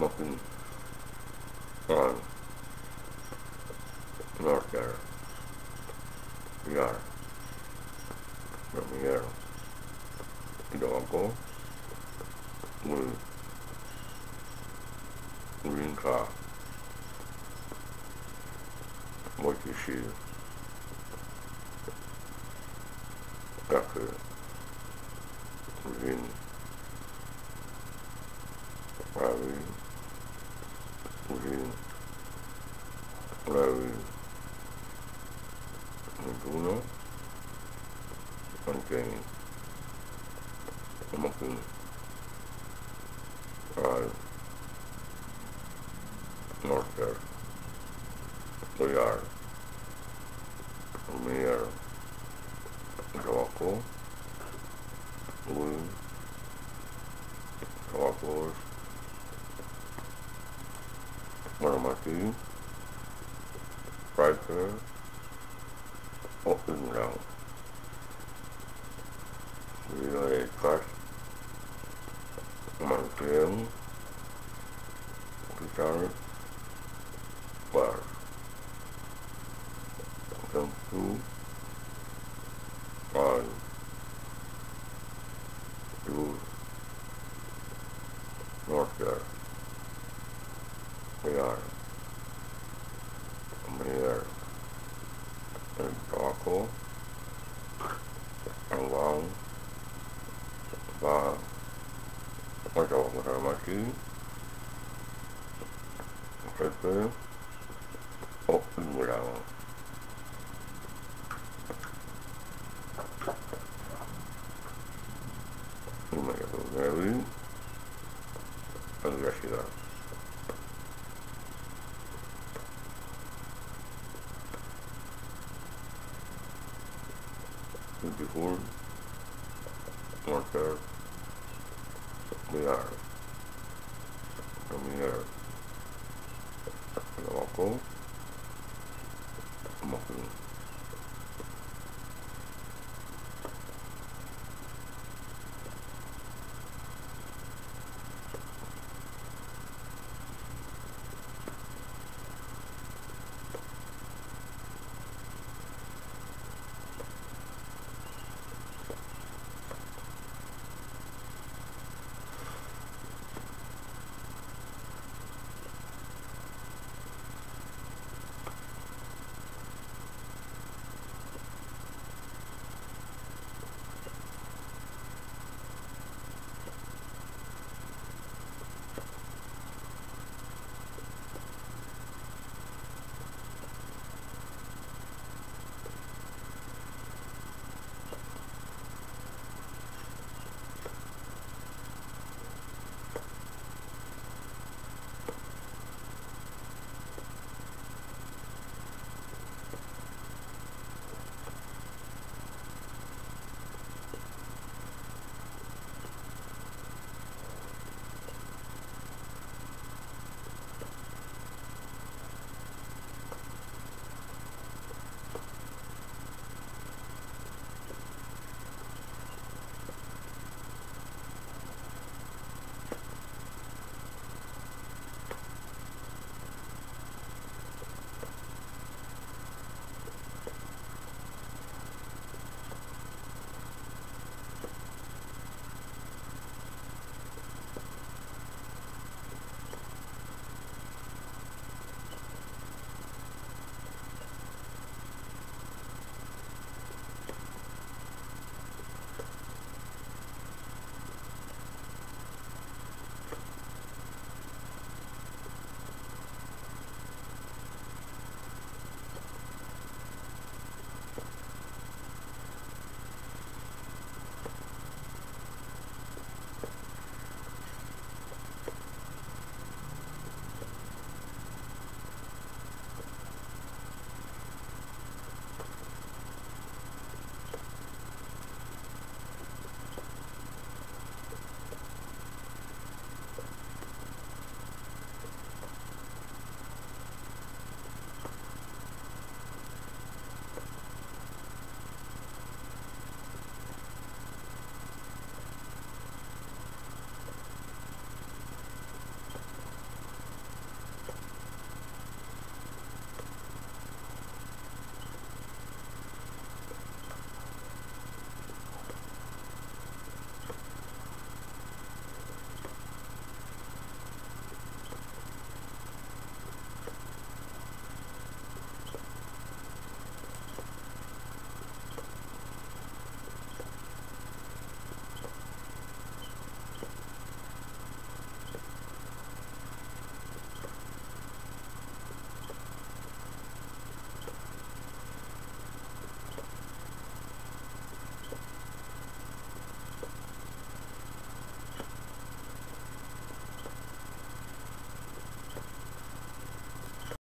looking on north there. Yar. Ramiro. Dogo. Blue. Green car. What you see. Dafür. Green. Ravi. Green. Ravi. Bruno. Anthony. Makin. Al. Norter. Loyal. Mir. Rocco. Will. Rockos. Maramati. Striker. Open round. Relay cut. Mantian. Guitar. Bar. Tentu. On. Use. cool. Along the window with our monkey. Right there. Open window. Oh my god, really? I'm gonna see that. 24 marker are, from here local muffin